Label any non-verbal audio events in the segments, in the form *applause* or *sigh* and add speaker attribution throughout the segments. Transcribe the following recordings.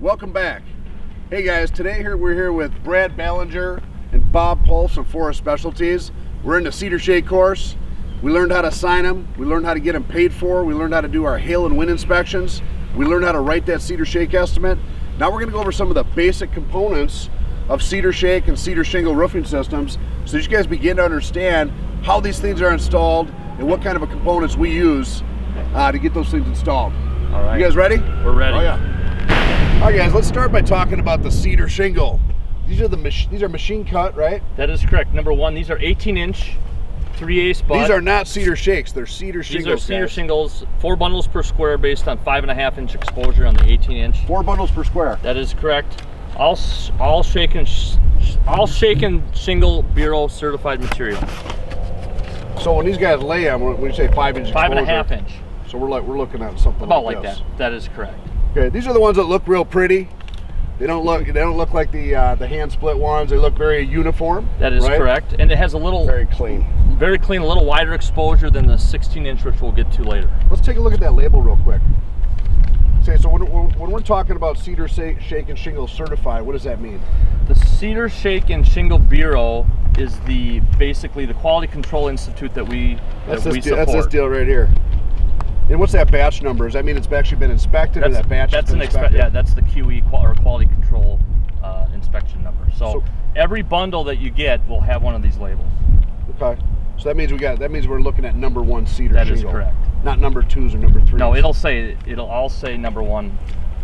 Speaker 1: welcome back. Hey guys, today here we're here with Brad Ballinger and Bob Pulse from Forest Specialties. We're in the Cedar Shake course. We learned how to sign them. We learned how to get them paid for. We learned how to do our hail and wind inspections. We learned how to write that Cedar Shake estimate. Now we're gonna go over some of the basic components of Cedar Shake and Cedar Shingle roofing systems so you guys begin to understand how these things are installed and what kind of components we use uh, to get those things installed.
Speaker 2: All right.
Speaker 1: You guys ready?
Speaker 2: We're ready.
Speaker 1: Oh yeah. All right, guys. Let's start by talking about the cedar shingle. These are the mach- these are machine cut, right?
Speaker 2: That is correct. Number one, these are 18 inch, 3 ace.
Speaker 1: These are not cedar shakes. They're cedar
Speaker 2: These
Speaker 1: shingles.
Speaker 2: These are cedar
Speaker 1: guys.
Speaker 2: shingles, four bundles per square based on five and a half inch exposure on the 18 inch.
Speaker 1: Four bundles per square.
Speaker 2: That is correct. All all shaken all shaken shingle bureau certified material.
Speaker 1: So when these guys lay them, when you say five inch,
Speaker 2: Five and a
Speaker 1: exposure,
Speaker 2: half inch.
Speaker 1: So we're like we're looking at something
Speaker 2: About
Speaker 1: like,
Speaker 2: like that. That is correct.
Speaker 1: Okay, these are the ones that look real pretty. They don't look they don't look like the uh, the hand split ones. They look very uniform.
Speaker 2: That is
Speaker 1: right?
Speaker 2: correct. And it has a little
Speaker 1: Very clean.
Speaker 2: very clean, a little wider exposure than the 16 inch, which we'll get to later.
Speaker 1: Let's take a look at that label real quick. Say, so when, when we're talking about Cedar Shake and Shingle certified, what does that mean?
Speaker 2: The Cedar Shake and Shingle Bureau is the basically the quality control institute that we
Speaker 1: That's
Speaker 2: that we
Speaker 1: deal,
Speaker 2: support.
Speaker 1: that's this deal right here. And what's that batch number? Does that mean it's actually been inspected or that batch
Speaker 2: that's
Speaker 1: has
Speaker 2: an
Speaker 1: inspected?
Speaker 2: yeah, that's the QE qual- or quality control uh, inspection number. So,
Speaker 1: So-
Speaker 2: every bundle that you get will have one of these labels.
Speaker 1: Okay. So that means we got that means we're looking at number one cedar
Speaker 2: That is
Speaker 1: shingle.
Speaker 2: correct.
Speaker 1: Not number twos or number threes.
Speaker 2: No, it'll say it'll all say number one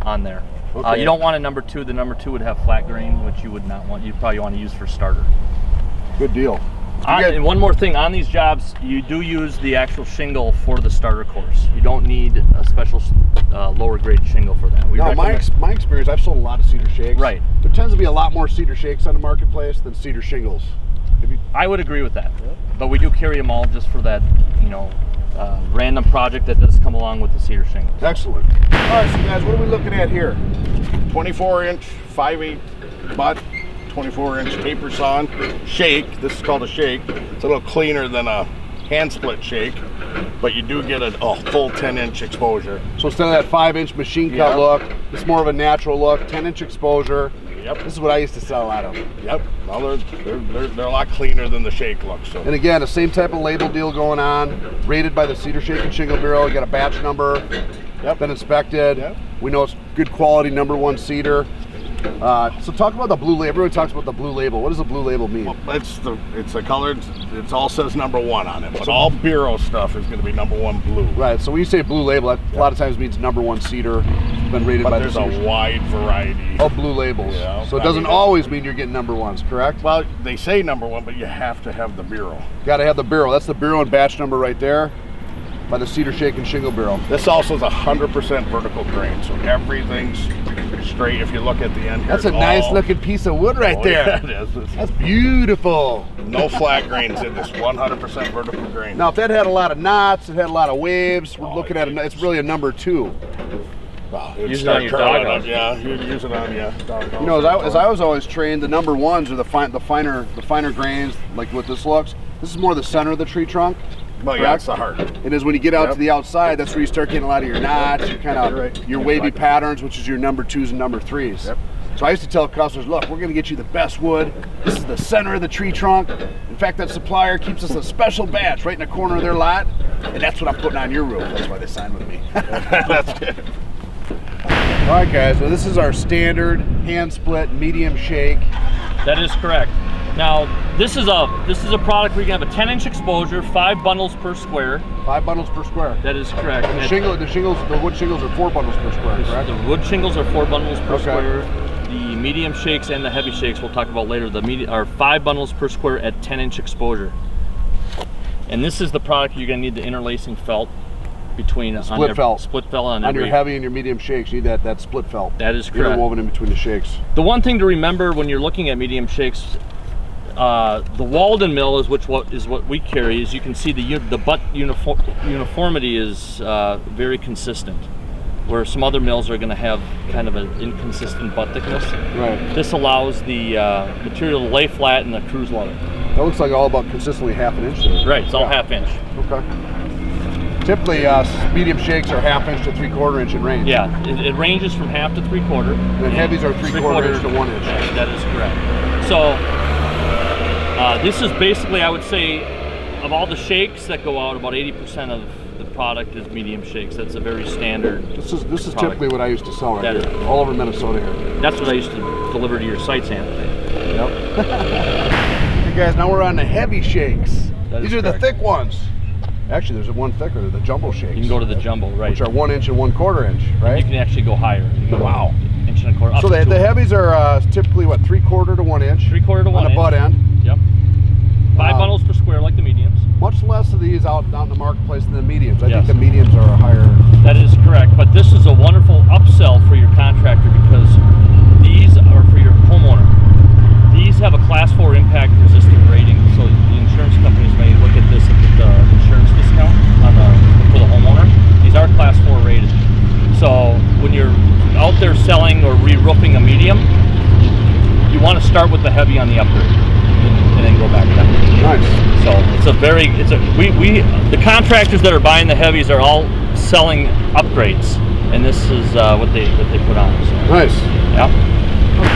Speaker 2: on there. Uh,
Speaker 1: Okay.
Speaker 2: you don't want a number two. The number two would have flat grain, which you would not want. You probably want to use for starter.
Speaker 1: good deal.
Speaker 2: And one more thing on these jobs, you do use the actual shingle for the starter course. You don't need a special uh, lower grade shingle for that. We
Speaker 1: Now, my, ex- my experience, I've sold a lot of cedar shakes.
Speaker 2: Right.
Speaker 1: There tends to be a lot more cedar shakes on the marketplace than cedar shingles.
Speaker 2: I would agree with that. But we do carry them all just for that, you know, uh, random project that does come along with the cedar shingles.
Speaker 1: Excellent. All right, so guys, what are we looking at here?
Speaker 3: 24 inch 5 8 butt 24 inch taper sawn shake this is called a shake it's a little cleaner than a hand split shake but you do get a, full 10 inch exposure
Speaker 1: So instead of that five inch machine cut
Speaker 3: Yeah.
Speaker 1: look, it's more of a natural look, 10 inch exposure.
Speaker 3: yep
Speaker 1: This is what I used to sell a lot of.
Speaker 3: yep well, they're, they're, they're, they're a lot cleaner than the shake looks so
Speaker 1: And again, the same type of label deal going on, rated by the Cedar Shake and Shingle Bureau. You got a batch number,
Speaker 3: Yep.
Speaker 1: been inspected.
Speaker 3: Yep.
Speaker 1: We know it's good quality, number one cedar. Uh, so talk about the blue label. Everyone talks about the blue label. What does the blue label mean?
Speaker 3: it's the it's the colored it all says number one on it but all bureau stuff is going to be number one blue
Speaker 1: Right. So when you say blue label, that a lot of times means number one cedar. It's been rated
Speaker 3: but
Speaker 1: by the
Speaker 3: there's
Speaker 1: Cedar
Speaker 3: a wide variety
Speaker 1: of blue labels.
Speaker 3: Yeah,
Speaker 1: so it doesn't
Speaker 3: mean,
Speaker 1: always mean you're getting number ones, correct?
Speaker 3: well they say number one but you have to have the bureau
Speaker 1: Got to have the bureau. That's the bureau and batch number right there by the Cedar Shake and Shingle Bureau.
Speaker 3: This also is hundred percent vertical grain, so everything's straight. If you look at the end, here,
Speaker 1: That's a nice
Speaker 3: all-
Speaker 1: looking piece of wood right
Speaker 3: Oh,
Speaker 1: there.
Speaker 3: yeah, it is. It's-
Speaker 1: That's beautiful.
Speaker 3: no flat grains in this. One hundred percent vertical grain.
Speaker 1: Now, if that had a lot of knots, it had a lot of waves, we're
Speaker 3: Oh,
Speaker 1: looking at a, it's really a number two.
Speaker 3: Wow, it'd
Speaker 2: Use it
Speaker 3: start
Speaker 2: on your dog
Speaker 3: up, Yeah, you'd use it on yeah. dog
Speaker 1: You know, as I, as I was always trained, the number ones are the fine, the finer, the finer grains, like what this looks. This is more the center of the tree trunk.
Speaker 3: Well, yeah,
Speaker 1: correct?
Speaker 3: it's the heart.
Speaker 1: It is when you get out to the outside, that's where you start getting a lot of your knots, your kind of
Speaker 3: right.
Speaker 1: your wavy
Speaker 3: Like-
Speaker 1: patterns, which is your number twos and number threes.
Speaker 3: Yep.
Speaker 1: So I used to tell customers, look, we're going to get you the best wood. This is the center of the tree trunk. In fact, that supplier keeps us a special batch right in the corner of their lot, and that's what I'm putting on your roof. That's why they signed with me. *laughs* *laughs*
Speaker 3: That's good.
Speaker 1: All right, guys. So this is our standard hand split medium shake.
Speaker 2: That is correct. Now, this is a this is a product where you can have a 10 inch exposure, five bundles per square.
Speaker 1: Five bundles per square.
Speaker 2: That is correct.
Speaker 1: The shingle, the shingles, the wood shingles are four bundles per square,
Speaker 2: it-
Speaker 1: correct?
Speaker 2: the wood shingles are four bundles per
Speaker 1: Okay.
Speaker 2: square. The medium shakes and the heavy shakes we'll talk about later. The medium are five bundles per square at 10 inch exposure. And this is the product you're going to need the interlacing felt between on
Speaker 1: Split felt.
Speaker 2: Split felt on,
Speaker 1: On your heavy and your medium shakes, you need that, that split felt.
Speaker 2: That is correct.
Speaker 1: Interwoven in between the shakes.
Speaker 2: The one thing to remember when you're looking at medium shakes, uh, the Waldun mill is which what is what we carry. As you can see, the the butt uniform, uniformity is uh, very consistent, where some other mills are going to have kind of an inconsistent butt thickness.
Speaker 1: Right.
Speaker 2: This allows the uh, material to lay flat and the love it.
Speaker 1: That looks like all about consistently half an inch there.
Speaker 2: Right, it's all
Speaker 1: Yeah.
Speaker 2: half inch.
Speaker 1: Okay. Typically, uh, medium shakes are half inch to three quarter inch in range.
Speaker 2: Yeah, it, it ranges from half to three quarter.
Speaker 1: And then heavies are three quarter inch to one inch.
Speaker 2: That- that is correct. So uh, this is basically, I would say, of all the shakes that go out, about 80% of the product is medium shakes. That's a very standard.
Speaker 1: This is this is
Speaker 2: Product.
Speaker 1: typically what I used to sell right
Speaker 2: That
Speaker 1: here,
Speaker 2: is-
Speaker 1: all over Minnesota here.
Speaker 2: That's what I used to deliver to your sites, Anthony.
Speaker 1: Yep. *laughs* hey guys, now we're on the heavy shakes. These are the thick ones. Actually, there's a one thicker, the jumbo shakes.
Speaker 2: You can go to the jumbo, right?
Speaker 1: which are one inch and one quarter inch, right?
Speaker 2: You can actually go higher. You can go
Speaker 1: Wow.
Speaker 2: Inch and a quarter.
Speaker 1: So the, the heavies are uh, typically what three quarter to one inch
Speaker 2: Three quarter to
Speaker 1: on
Speaker 2: one
Speaker 1: the butt end.
Speaker 2: Yep. Five
Speaker 1: Wow.
Speaker 2: bundles per square, like the mediums.
Speaker 1: Of these out, out in the marketplace than the mediums. I
Speaker 2: Yes.
Speaker 1: think the mediums are a higher.
Speaker 2: That is correct, but this is a wonderful upsell for your contractor because these are for your homeowner. These have a class four impact resistant rating, so the insurance companies may look at this at the insurance discount on the, for the homeowner. These are class four rated. So when you're out there selling or re-roofing a medium, you want to start with the heavy on the upgrade and, and then go back down. It's a very, it's a, we, we, the contractors that are buying the heavies are all selling upgrades. And this is uh, what they, what they put on. So,
Speaker 1: Nice.
Speaker 2: yeah.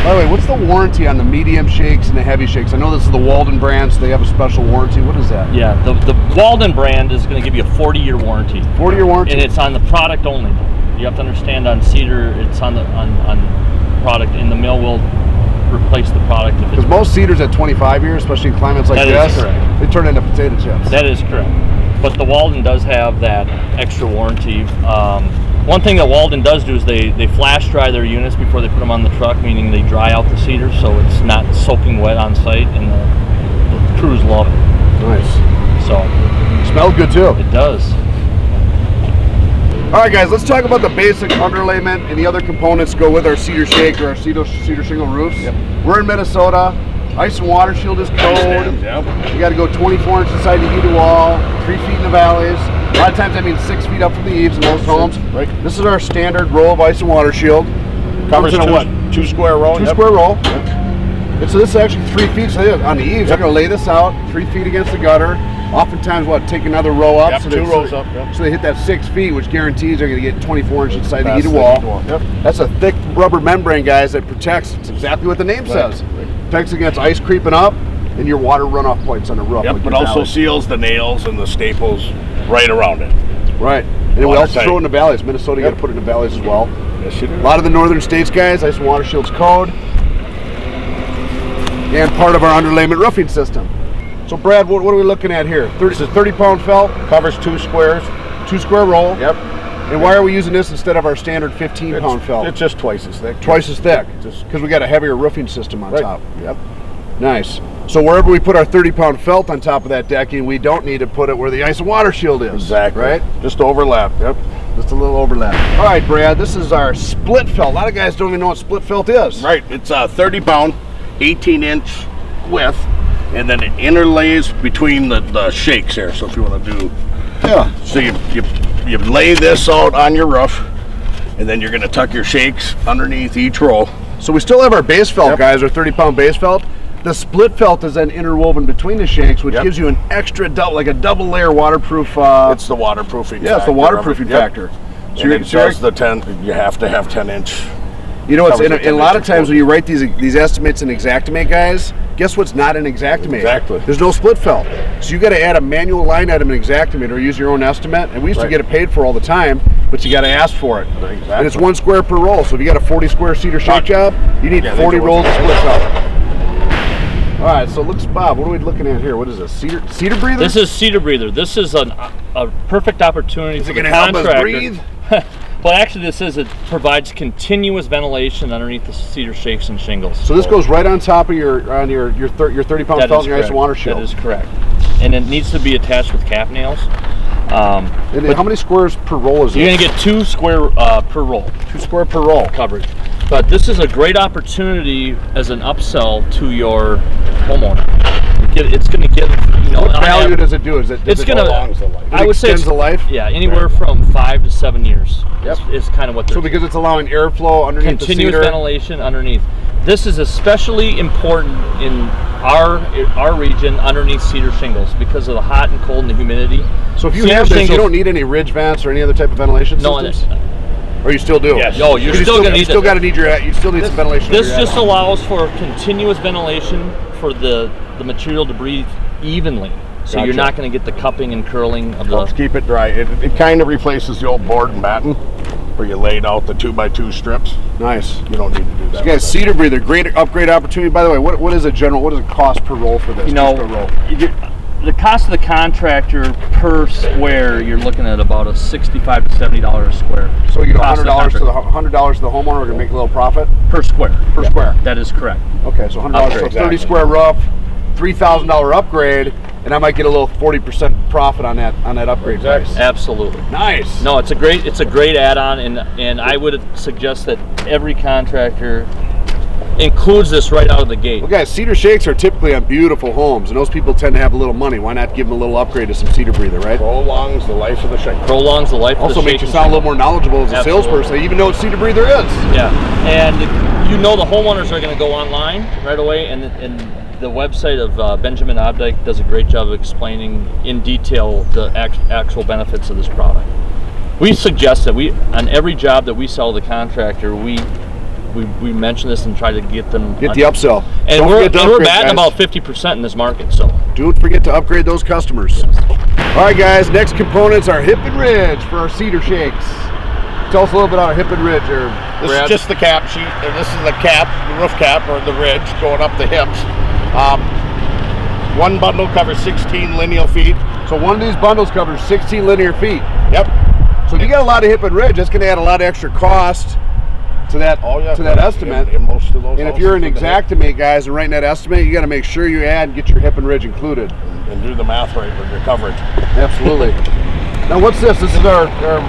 Speaker 1: By the way, what's the warranty on the medium shakes and the heavy shakes? I know this is the Waldun brand, so they have a special warranty. What is that?
Speaker 2: Yeah. The, the Waldun brand is going to give you a 40 year warranty.
Speaker 1: 40 year warranty?
Speaker 2: And it's on the product only. You have to understand on cedar, it's on the, on, on product and the mill will replace the product
Speaker 1: Because most cedars at 25 years, especially in climates like
Speaker 2: That is
Speaker 1: this, they turn into potato chips.
Speaker 2: That is correct. But the Waldun does have that extra warranty. Um, one thing that Waldun does do is they, they flash dry their units before they put them on the truck, meaning they dry out the cedar so it's not soaking wet on site, and the, the crews love it.
Speaker 1: nice.
Speaker 2: So
Speaker 1: Smells good too.
Speaker 2: it does.
Speaker 1: All right, guys, let's talk about the basic underlayment and the other components go with our cedar shake or our cedar, cedar shingle roofs. We're in Minnesota. Ice and water shield is code.
Speaker 3: Yeah.
Speaker 1: You got to go 24 inches inside the heated wall, three feet in the valleys. A lot of times that means six feet up from the eaves in most homes.
Speaker 3: Right.
Speaker 1: This is our standard roll of ice and water shield.
Speaker 3: Covers
Speaker 1: in a
Speaker 3: two,
Speaker 1: what?
Speaker 3: two square roll.
Speaker 1: Two
Speaker 3: yep.
Speaker 1: square roll. And so this is actually three feet. So on the eaves, I'm going to lay this out three feet against the gutter. Oftentimes, what take another row up.
Speaker 3: Yep,
Speaker 1: so
Speaker 3: two
Speaker 1: they,
Speaker 3: rows
Speaker 1: so,
Speaker 3: up, yep.
Speaker 1: So they hit that six feet, which guarantees they're going to get 24 inches inside the
Speaker 3: the
Speaker 1: wall.
Speaker 3: wall, yep.
Speaker 1: That's a thick rubber membrane, guys, that protects. It's exactly what the name
Speaker 3: Right,
Speaker 1: says.
Speaker 3: right.
Speaker 1: Protects against ice creeping up and your water runoff points on the roof.
Speaker 3: Yep,
Speaker 1: like
Speaker 3: but also
Speaker 1: valleys.
Speaker 3: seals the nails and the staples right around it.
Speaker 1: right. And then we also
Speaker 3: Watertight.
Speaker 1: throw it in the valleys. Minnesota, you
Speaker 3: Yep.
Speaker 1: got to put it in the valleys as well.
Speaker 3: Yes, you do.
Speaker 1: A lot of the northern states, guys, Ice and Water Shield's code, and part of our underlayment roofing system. So, Brad, what, what are we looking at here? 30, it's a 30 pound felt,
Speaker 3: Covers two squares.
Speaker 1: two square roll.
Speaker 3: Yep.
Speaker 1: And why are we using this instead of our standard 15 pound
Speaker 3: It's,
Speaker 1: felt?
Speaker 3: it's just twice as thick.
Speaker 1: Twice as thick,
Speaker 3: Just-
Speaker 1: because we got a heavier roofing system on
Speaker 3: Right.
Speaker 1: top.
Speaker 3: Yep.
Speaker 1: Nice. So wherever we put our 30 pound felt on top of that decking, we don't need to put it where the ice and water shield is.
Speaker 3: Exactly.
Speaker 1: Right?
Speaker 3: Just overlap. Yep.
Speaker 1: Just a little overlap. All right, Brad, this is our split felt. A lot of guys don't even know what split felt is.
Speaker 3: Right. It's a 30 pound, 18 inch width, and then it interlays between the, the shakes here. So if you want to do,
Speaker 1: Yeah.
Speaker 3: so you, you you lay this out on your roof, and then you're going to tuck your shakes underneath each roll.
Speaker 1: So we still have our base felt,
Speaker 3: Yep.
Speaker 1: guys, our 30 pound base felt. The split felt is then interwoven between the shakes, which
Speaker 3: Yep.
Speaker 1: gives you an extra double, like a double layer waterproof. Uh,
Speaker 3: It's the waterproofing.
Speaker 1: yeah, it's the
Speaker 3: factor
Speaker 1: waterproofing
Speaker 3: Yep.
Speaker 1: factor. So
Speaker 3: And it does the 10. You have to have 10 inch.
Speaker 1: you know, it's in a, in a lot of times when you write these these estimates in Xactimate, guys, guess what's not in Xactimate?
Speaker 3: Exactly.
Speaker 1: There's no split felt, so you got to add a manual line item in Xactimate or use your own estimate. And we used to get it paid for all the time, but you got to ask for it.
Speaker 3: Exactly.
Speaker 1: And it's one square per roll. So if you got a 40 square cedar shake
Speaker 3: Right.
Speaker 1: job, you need
Speaker 3: Yeah,
Speaker 1: 40 rolls of split felt. All right, so looks Bob. What are we looking at here? What is this? Cedar cedar breather?
Speaker 2: This is cedar breather. This is an, a perfect opportunity
Speaker 1: Is
Speaker 2: for
Speaker 1: it
Speaker 2: the
Speaker 1: gonna help us
Speaker 2: contractor.
Speaker 1: breathe? *laughs*
Speaker 2: well, actually, this is it provides continuous ventilation underneath the cedar shakes and shingles.
Speaker 1: So this goes right on top of your on your your, thir- your 30 pound
Speaker 2: That
Speaker 1: felt and your ice water shield.
Speaker 2: That is correct, and it needs to be attached with cap nails. Um,
Speaker 1: And how many squares per roll is
Speaker 2: you're
Speaker 1: it?
Speaker 2: going to get two square uh, per roll
Speaker 1: two square per roll.
Speaker 2: coverage. But this is a great opportunity as an upsell to your homeowner. Get- It's going to give you know
Speaker 1: What value
Speaker 2: average-
Speaker 1: does it do? Is it?
Speaker 2: It's
Speaker 1: it
Speaker 2: gonna-
Speaker 3: prolongs the life.
Speaker 1: It
Speaker 2: I would say
Speaker 1: extends
Speaker 2: it's,
Speaker 1: the life?
Speaker 2: Yeah, anywhere from five to seven years.
Speaker 1: Yep.
Speaker 2: Is, is kind of what they're
Speaker 1: So because it's allowing airflow underneath the
Speaker 2: continuous
Speaker 1: cedar.
Speaker 2: ventilation underneath. This is especially important in our our region underneath cedar shingles because of the hot and cold and the humidity.
Speaker 1: So if you
Speaker 2: Cedar
Speaker 1: have this, you don't need any ridge vents or any other type of ventilation
Speaker 2: No,
Speaker 1: systems. Or you still do?
Speaker 3: Yes.
Speaker 2: No, you're
Speaker 1: You
Speaker 2: still gonna
Speaker 1: you still got to need your you still need some ventilation.
Speaker 2: This just allows for continuous ventilation for the the material to breathe evenly. So
Speaker 1: gotcha.
Speaker 2: you're not going to get the cupping and curling of the.
Speaker 3: Keep it dry. It, it kind of replaces the old board and batten where you laid out the two by two strips.
Speaker 1: Nice.
Speaker 3: You don't need to do that.
Speaker 1: So you guys, cedar breather, great upgrade opportunity. By the way, what, what is a general? What is the cost per roll for this?
Speaker 2: You know, the cost of the contractor per square, you're looking at about a sixty-five to seventy dollars a square.
Speaker 1: So you get hundred dollars to the hundred dollars to the homeowner, we're gonna make a little profit
Speaker 2: per square.
Speaker 1: Per yeah. square.
Speaker 2: That is correct.
Speaker 1: Okay, so hundred dollars so thirty square rough. $3,000 upgrade and I might get a little 40% profit on that on that upgrade
Speaker 3: exactly.
Speaker 1: price.
Speaker 2: Absolutely.
Speaker 1: Nice.
Speaker 2: No, it's a great it's a great add-on and and I would suggest that every contractor includes this right out of the gate.
Speaker 1: Well, guys, cedar shakes are typically on beautiful homes, and those people tend to have a little money. Why not give them a little upgrade to some cedar breather, right?
Speaker 3: Prolongs the life of the shake.
Speaker 2: Prolongs the life
Speaker 1: also
Speaker 2: of the shake.
Speaker 1: Makes you sound a little more knowledgeable as a
Speaker 2: Absolutely.
Speaker 1: salesperson, even though what cedar breather is.
Speaker 2: Yeah, and you know the homeowners are going to go online right away, and, and the website of uh, Benjamin Obdyke does a great job of explaining in detail the act, actual benefits of this product. We suggest that we on every job that we sell the contractor, we we, we mention this and try to get them
Speaker 1: Get the upsell.
Speaker 2: And
Speaker 1: Don't
Speaker 2: we're,
Speaker 1: forget to
Speaker 2: and we're
Speaker 1: upgrade,
Speaker 2: batting
Speaker 1: guys.
Speaker 2: about fifty percent in this market, so
Speaker 1: Don't forget to upgrade those customers. All right, guys. Next components are hip and ridge for our cedar shakes. Tell us a little bit about hip and ridge, or
Speaker 3: This
Speaker 1: Brad.
Speaker 3: is just the cap sheet, and this is the cap, the roof cap, or the ridge going up the hips. Um, one bundle covers 16 lineal feet.
Speaker 1: so one of these bundles covers 16 linear feet.
Speaker 3: Yep.
Speaker 1: So if you got a lot of hip and ridge, that's going to add a lot of extra cost to that
Speaker 3: Oh yeah.
Speaker 1: to that estimate.
Speaker 3: In, in most of those.
Speaker 1: and if you're an
Speaker 3: houses with the hip-
Speaker 1: Xactimate guys and writing that estimate, you got to make sure you add and get your hip and ridge included.
Speaker 3: and do the math right with your coverage.
Speaker 1: Absolutely. *laughs* now what's this? This is our, our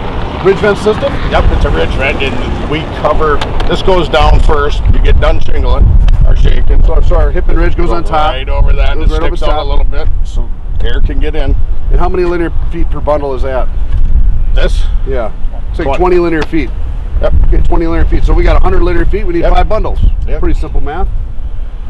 Speaker 1: ridge vent system.
Speaker 3: Yep, it's a ridge vent, and we cover. This goes down first. You get done shingling or shaking.
Speaker 1: So, so our hip and ridge goes
Speaker 3: Go
Speaker 1: on top.
Speaker 3: Right over that.
Speaker 1: Goes
Speaker 3: It
Speaker 1: right
Speaker 3: sticks out a little bit, so air can get in.
Speaker 1: And how many linear feet per bundle is that?
Speaker 3: This.
Speaker 1: Yeah. It's like
Speaker 3: 20.
Speaker 1: 20 linear feet.
Speaker 3: Yep.
Speaker 1: Okay, 20 linear feet. So we got 100 linear feet. We need
Speaker 3: Yep.
Speaker 1: five bundles.
Speaker 3: Yep.
Speaker 1: Pretty simple math.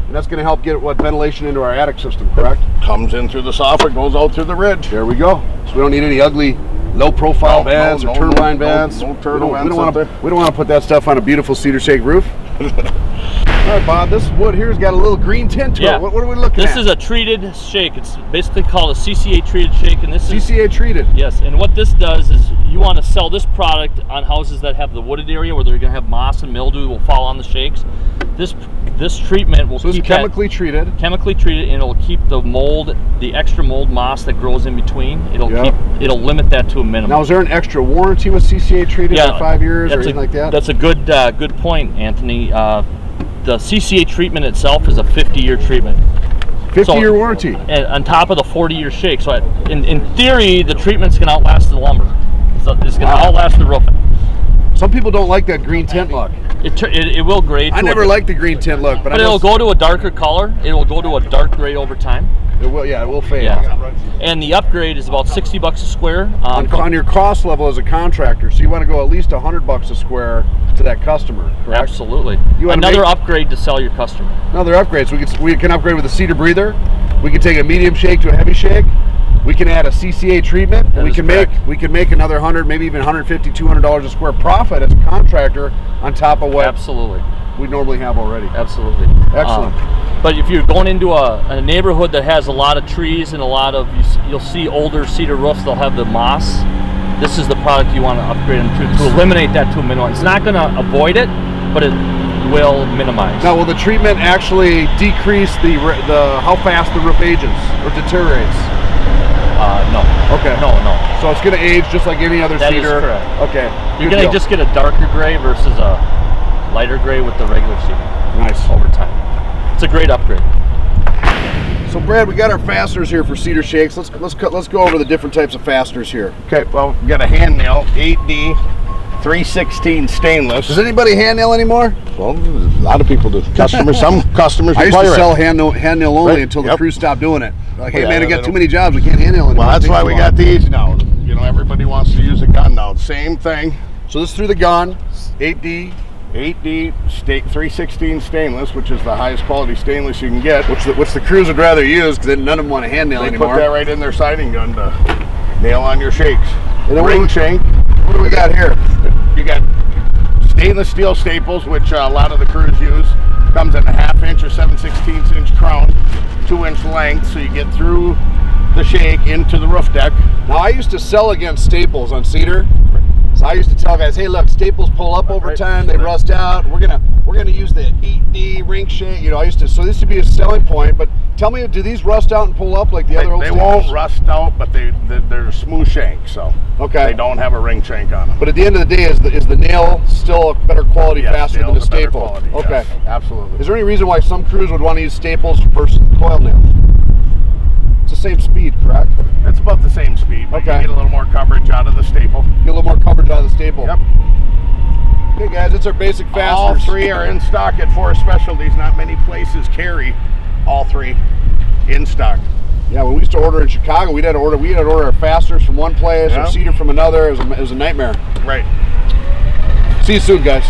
Speaker 1: And that's going to help get what ventilation into our attic system, correct?
Speaker 3: Comes in through the soffit, goes out through the ridge.
Speaker 1: There we go. So we don't need any ugly low profile
Speaker 3: No,
Speaker 1: vents
Speaker 3: no,
Speaker 1: or
Speaker 3: no,
Speaker 1: turbine
Speaker 3: no,
Speaker 1: vents.
Speaker 3: no
Speaker 1: we
Speaker 3: turtle
Speaker 1: don't, we don't want to we don't want to put that stuff on a beautiful cedar shake roof. *laughs* All right, Bob. This wood here's got a little green tint to
Speaker 2: Yeah.
Speaker 1: it. What, what are we looking
Speaker 2: this
Speaker 1: at?
Speaker 2: This is a treated shake. It's basically called a CCA treated shake, and this is
Speaker 1: CCA treated.
Speaker 2: Yes, and what this does is you want to sell this product on houses that have the wooded area where they're going to have moss and mildew will fall on the shakes. This this treatment will
Speaker 1: So it's
Speaker 2: keep
Speaker 1: chemically treated.
Speaker 2: chemically treated and it'll keep the mold, the extra mold moss that grows in between. It'll
Speaker 1: Yep.
Speaker 2: keep it'll limit that to a minimum.
Speaker 1: Now, is there an extra warranty with CCA treated for five years or anything
Speaker 2: a,
Speaker 1: like that?
Speaker 2: That's a good uh, good point, Anthony. Uh, the CCA treatment itself is a 50-year treatment.
Speaker 1: 50
Speaker 2: so-
Speaker 1: year warranty.
Speaker 2: and on top of the 40 year shake. So, in, in theory, the treatment's going to outlast the lumber. So it's going to
Speaker 1: Wow.
Speaker 2: outlast the roofing.
Speaker 1: Some people don't like that green tint look.
Speaker 2: It, tur- it, it will grade.
Speaker 1: I never liked the green tint look, but,
Speaker 2: But it'll go to a darker color. It will go to a dark gray over time.
Speaker 1: It will, yeah, it will fade.
Speaker 2: Yeah. And the upgrade is about 60 bucks a square. Um,
Speaker 1: On, on your cost level as a contractor, so you want to go at least 100 bucks a square to that customer, correct?
Speaker 2: absolutely.
Speaker 1: You
Speaker 2: Another
Speaker 1: make-
Speaker 2: upgrade to sell your customer.
Speaker 1: Another upgrade. So we can we can upgrade with a cedar breather. We can take a medium shake to a heavy shake. We can add a CCA treatment.
Speaker 2: That
Speaker 1: we can
Speaker 2: correct.
Speaker 1: make we can make another 100, maybe even 150, 200 dollars a square profit as a contractor on top of what
Speaker 2: Absolutely.
Speaker 1: we normally have already.
Speaker 2: Absolutely.
Speaker 1: Excellent.
Speaker 2: Um, but if you're going into a, a neighborhood that has a lot of trees and a lot of, you, you'll see older cedar roofs, they'll have the moss. This is the product you want to upgrade them to, to eliminate that to a minimum. It's not going to avoid it, but it will minimize.
Speaker 1: Now, will the treatment actually decrease the the how fast the roof ages or deteriorates?
Speaker 2: Uh, no.
Speaker 1: Okay.
Speaker 2: No, no.
Speaker 1: So it's going to age just like any other
Speaker 2: That is
Speaker 1: cedar.
Speaker 2: That is correct.
Speaker 1: Okay.
Speaker 2: You're going to just get a darker gray versus a lighter gray with the regular cedar
Speaker 1: nice.
Speaker 2: over time. It's a great upgrade.
Speaker 1: So Brad, we got our fasteners here for cedar shakes. Let's let's cut, let's go over the different types of fasteners here.
Speaker 3: Okay, well, we got a hand nail, 8D 316 stainless.
Speaker 1: Does anybody hand nail anymore?
Speaker 3: Well, a lot of people do. *laughs* Customers, some customers.
Speaker 1: I used to sell hand nail, hand nail only
Speaker 3: Right,
Speaker 1: until the
Speaker 3: yep.
Speaker 1: crew stopped doing it. Like, hey
Speaker 3: Yeah,
Speaker 1: man,
Speaker 3: we
Speaker 1: got too many jobs. We can't handle anymore.
Speaker 3: Well, that's why we got these now. You know, everybody wants to use a gun now. Same thing.
Speaker 1: So this is through the gun, 8D.
Speaker 3: 8D sta 316 stainless, which is the highest quality stainless you can get.
Speaker 1: which the, which the crews would rather use because none of them want to hand nail
Speaker 3: They
Speaker 1: anymore.
Speaker 3: put that right in their siding gun to nail on your shakes.
Speaker 1: And then
Speaker 3: Ring
Speaker 1: do-
Speaker 3: shank.
Speaker 1: What do we got here?
Speaker 3: You got stainless steel staples, which uh, a lot of the crews use. Comes in a half inch or 7 16 inch crown, two inch length, so you get through the shake into the roof deck.
Speaker 1: Now I used to sell against staples on cedar. So I used to tell guys, hey, look, staples pull up over time, they rust out. We're gonna we're gonna use the 8D ring shake. You know, I used to so this would be a selling point. But tell me, do these rust out and pull up like the
Speaker 3: They,
Speaker 1: other old
Speaker 3: they won't rust out, but they, they they're smooth shank, so
Speaker 1: Okay.
Speaker 3: they don't have a ring shank on them.
Speaker 1: But at the end of the day, is the is the nail still a better quality,
Speaker 3: Yes,
Speaker 1: faster than
Speaker 3: nail's
Speaker 1: a
Speaker 3: a
Speaker 1: staple?
Speaker 3: quality,
Speaker 1: okay.
Speaker 3: yes, absolutely.
Speaker 1: Is there any reason why some crews would want to use staples versus coil nail? It's the same speed, correct?
Speaker 3: It's about the same speed, but
Speaker 1: Okay.
Speaker 3: you get a little more coverage out of the staple.
Speaker 1: Get a little more coverage out of the staple.
Speaker 3: Yep.
Speaker 1: Okay, guys, it's our basic fasters.
Speaker 3: All three are in stock at Forest Specialties. Not many places carry all three in stock.
Speaker 1: Yeah, when we used to order in Chicago, we had to order we had to order our fasters from one place
Speaker 3: Yeah.
Speaker 1: or cedar from another. It was a, it was a nightmare.
Speaker 3: Right.
Speaker 1: See you soon, guys.